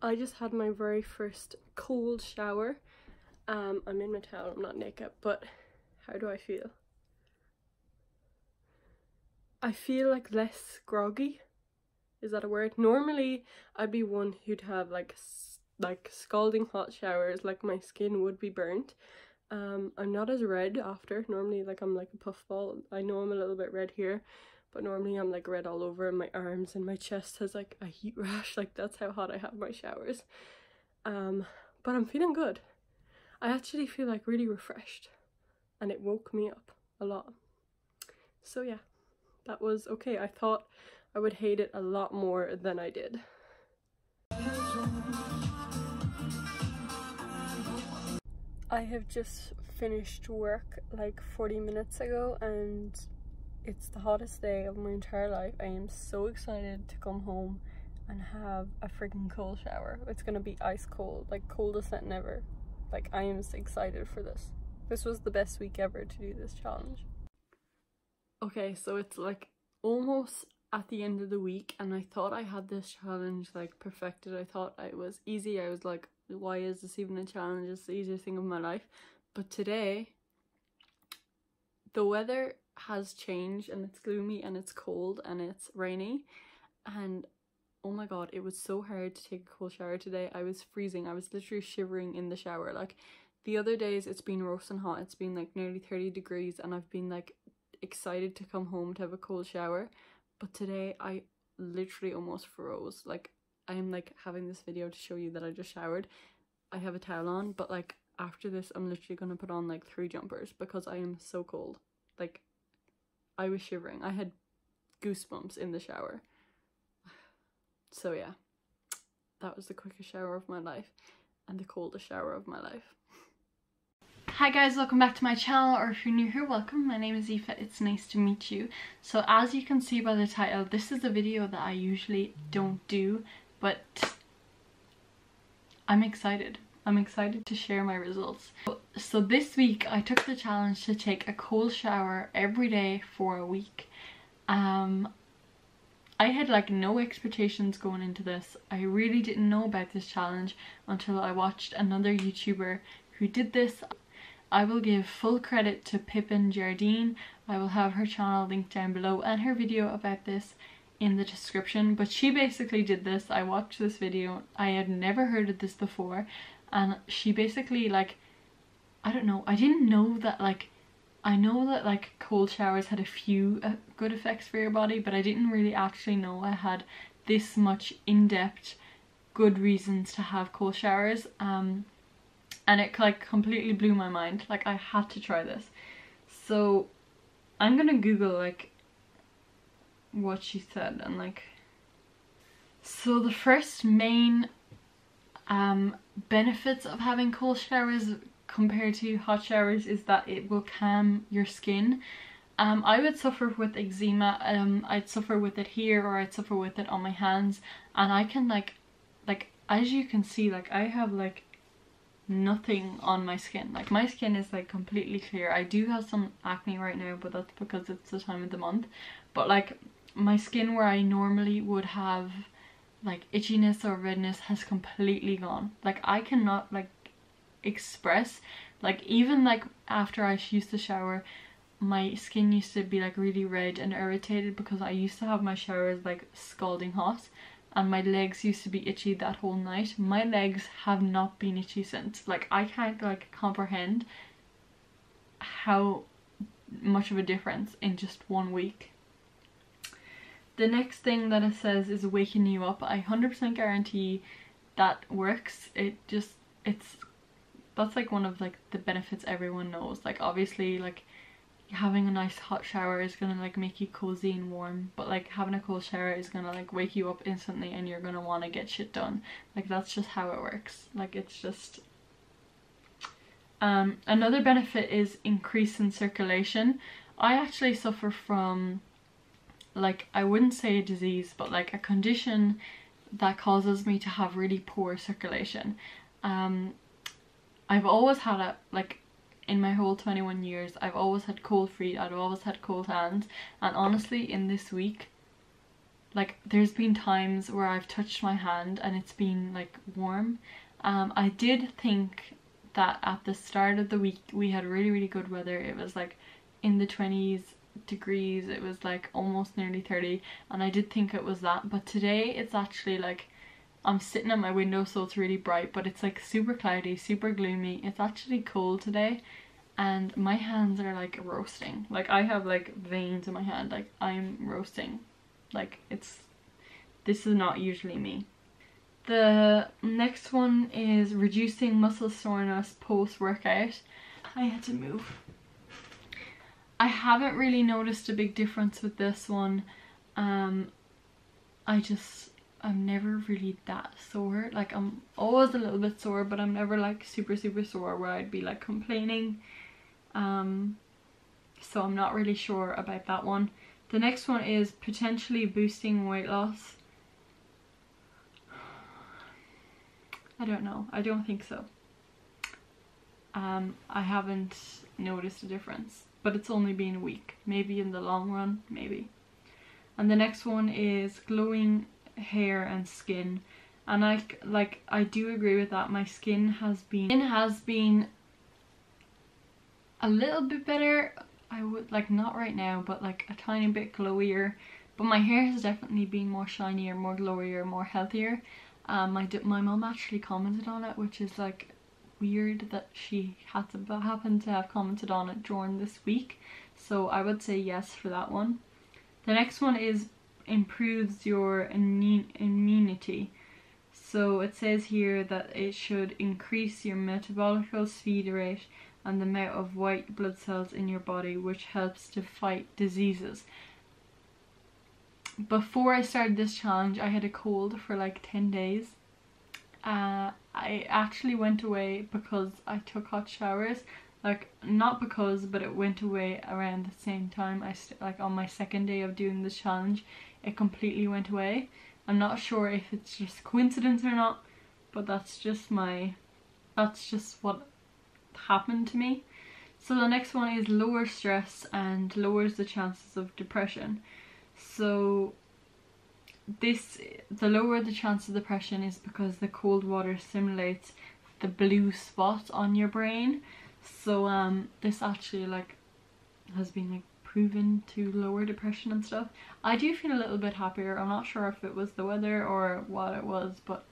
I just had my very first cold shower. Um, I'm in my towel, I'm not naked, but how do I feel? I feel like less groggy. Is that a word? Normally, I'd be one who'd have like like scalding hot showers, like my skin would be burnt. Um, I'm not as red after. Normally, like I'm like a puffball. I know I'm a little bit red here, but normally I'm like red all over and my arms and my chest has like a heat rash. Like that's how hot I have my showers. Um, but I'm feeling good. I actually feel like really refreshed, and it woke me up a lot. So yeah, that was okay. I thought I would hate it a lot more than I did. I have just finished work like 40 minutes ago and it's the hottest day of my entire life. I am so excited to come home and have a freaking cold shower. It's gonna be ice cold, like coldest than ever. Like I am excited for this. This was the best week ever to do this challenge. Okay, so it's like almost at the end of the week and I thought I had this challenge like perfected. I thought it was easy. I was like why is this even a challenge? It's the easiest thing of my life. But today, the weather has changed and it's gloomy and it's cold and it's rainy. And oh my god, it was so hard to take a cold shower today. I was freezing. I was literally shivering in the shower. Like the other days, it's been roasting hot. It's been like nearly 30 degrees and I've been like excited to come home to have a cold shower. But today, I literally almost froze. Like I'm like having this video to show you that I just showered. I have a towel on, but like after this I'm literally gonna put on like three jumpers because I am so cold. Like I was shivering. I had goosebumps in the shower. So yeah, that was the quickest shower of my life and the coldest shower of my life. Hi guys, welcome back to my channel, or if you're new here, welcome. My name is Aoife, it's nice to meet you. So as you can see by the title, this is a video that I usually don't do but I'm excited. I'm excited to share my results. So this week I took the challenge to take a cold shower every day for a week. Um, I had like no expectations going into this. I really didn't know about this challenge until I watched another YouTuber who did this. I will give full credit to Pippin Jardine. I will have her channel linked down below and her video about this in the description but she basically did this i watched this video i had never heard of this before and she basically like i don't know. I didn't know that like i know that like cold showers had a few uh, good effects for your body but i didn't really actually know i had this much in-depth good reasons to have cold showers um and it like completely blew my mind. Like i had to try this. So i'm gonna google like what she said and like so the first main um benefits of having cold showers compared to hot showers is that it will calm your skin. Um, I would suffer with eczema, um, I'd suffer with it here or I'd suffer with it on my hands. And I can like, like as you can see like I have like nothing on my skin. Like my skin is like completely clear. I do have some acne right now but that's because it's the time of the month. But like my skin where I normally would have like itchiness or redness has completely gone. Like I cannot like express like even like after I used to shower my skin used to be like really red and irritated because I used to have my showers like scalding hot and my legs used to be itchy that whole night. My legs have not been itchy since. Like I can't like comprehend how much of a difference in just one week the next thing that it says is waking you up. I 100% guarantee that works. It just, it's, that's like one of like the benefits everyone knows. Like obviously like having a nice hot shower is gonna like make you cozy and warm but like having a cold shower is gonna like wake you up instantly and you're gonna want to get shit done. Like that's just how it works. Like it's just um another benefit is increase in circulation. I actually suffer from like I wouldn't say a disease but like a condition that causes me to have really poor circulation. Um I've always had a like in my whole 21 years I've always had cold feet I've always had cold hands and honestly in this week like there's been times where I've touched my hand and it's been like warm. Um, I did think that at the start of the week we had really really good weather. It was like in the 20s degrees, it was like almost nearly 30 and I did think it was that but today it's actually like I'm sitting at my window so it's really bright but it's like super cloudy, super gloomy. It's actually cold today and my hands are like roasting. Like I have like veins in my hand, like I'm roasting. Like it's, this is not usually me. The next one is reducing muscle soreness post-workout. I had to move. I haven't really noticed a big difference with this one. Um, I just, I'm never really that sore. Like I'm always a little bit sore, but I'm never like super, super sore where I'd be like complaining. Um, so I'm not really sure about that one. The next one is potentially boosting weight loss. I don't know. I don't think so. Um, I haven't noticed a difference, but it's only been a week. Maybe in the long run, maybe. And the next one is glowing hair and skin. And I like I do agree with that. My skin has been skin has been a little bit better. I would like not right now, but like a tiny bit glowier. But my hair has definitely been more shinier, more glowier, more healthier. Um, my my mom actually commented on it, which is like weird that she had to happen to have commented on it during this week. So I would say yes for that one. The next one is improves your immunity. So it says here that it should increase your metabolic speed rate and the amount of white blood cells in your body which helps to fight diseases. Before I started this challenge I had a cold for like 10 days. Uh, I actually went away because I took hot showers like not because but it went away around the same time I like on my second day of doing this challenge it completely went away I'm not sure if it's just coincidence or not but that's just my that's just what happened to me. So the next one is lower stress and lowers the chances of depression. So this, the lower the chance of depression is because the cold water simulates the blue spot on your brain. So um, this actually like has been like proven to lower depression and stuff. I do feel a little bit happier. I'm not sure if it was the weather or what it was, but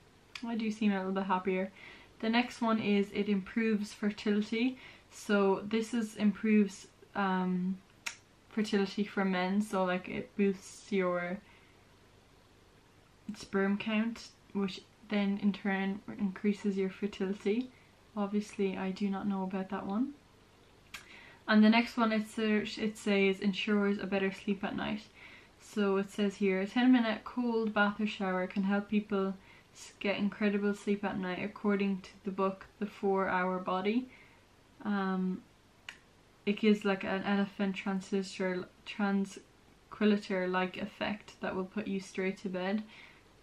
I do seem a little bit happier. The next one is it improves fertility. So this is improves um, fertility for men. So like it boosts your sperm count, which then in turn increases your fertility. Obviously, I do not know about that one. And the next one it, it says ensures a better sleep at night. So it says here, a 10 minute cold bath or shower can help people get incredible sleep at night according to the book The 4 Hour Body. Um, it gives like an elephant tranquilizer like effect that will put you straight to bed.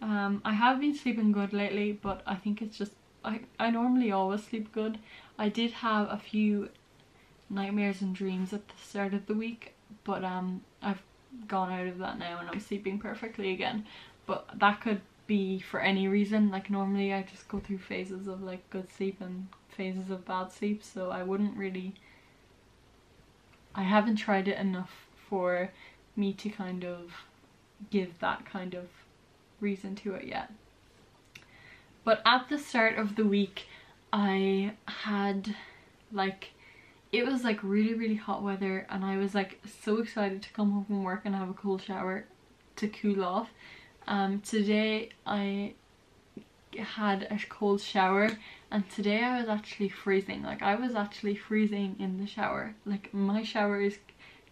Um, I have been sleeping good lately but I think it's just I, I normally always sleep good. I did have a few nightmares and dreams at the start of the week but um I've gone out of that now and I'm sleeping perfectly again. But that could be for any reason like normally I just go through phases of like good sleep and phases of bad sleep so I wouldn't really I haven't tried it enough for me to kind of give that kind of reason to it yet. But at the start of the week I had like it was like really really hot weather and I was like so excited to come home from work and have a cold shower to cool off. Um, today I had a cold shower and today I was actually freezing. Like I was actually freezing in the shower. Like my shower is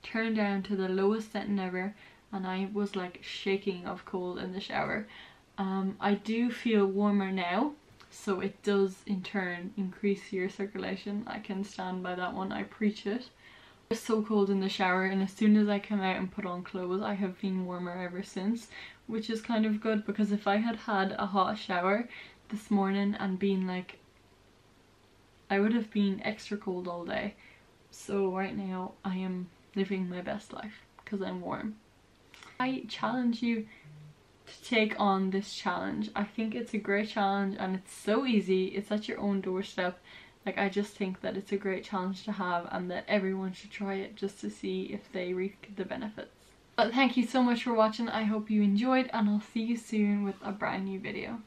turned down to the lowest setting ever and I was like shaking of cold in the shower. Um, I do feel warmer now so it does in turn increase your circulation. I can stand by that one. I preach it. It's so cold in the shower and as soon as I come out and put on clothes I have been warmer ever since which is kind of good because if I had had a hot shower this morning and been like I would have been extra cold all day. So right now I am living my best life because I'm warm. I challenge you to take on this challenge. I think it's a great challenge and it's so easy. It's at your own doorstep. Like I just think that it's a great challenge to have and that everyone should try it just to see if they reap the benefits. But thank you so much for watching. I hope you enjoyed and I'll see you soon with a brand new video.